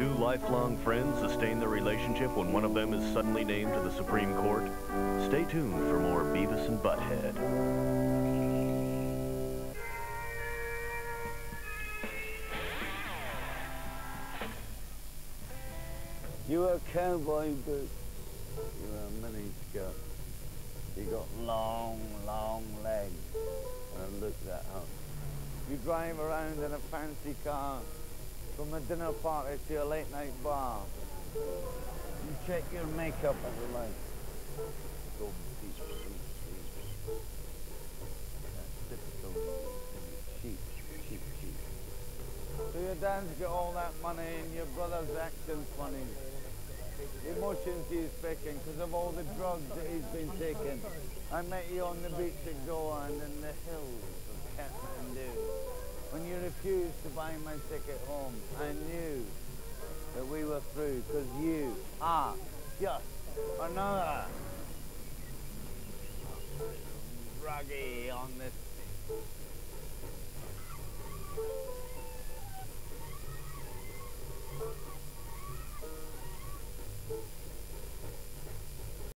two lifelong friends sustain their relationship when one of them is suddenly named to the Supreme Court? Stay tuned for more Beavis and Butthead. You a cowboy, but you're a mini skirt. You got long, long legs. And look that up. You drive around in a fancy car from a dinner party to a late night bar. You check your makeup the light. Go deep, deep, deep. That's typical. So your dad's got all that money and your brother's acting funny. Emotions he's faking because of all the drugs that he's been taking. I met you on the beach at Goa and in the hills refused to buy my ticket home, I knew that we were through because you are just another ruggy on this.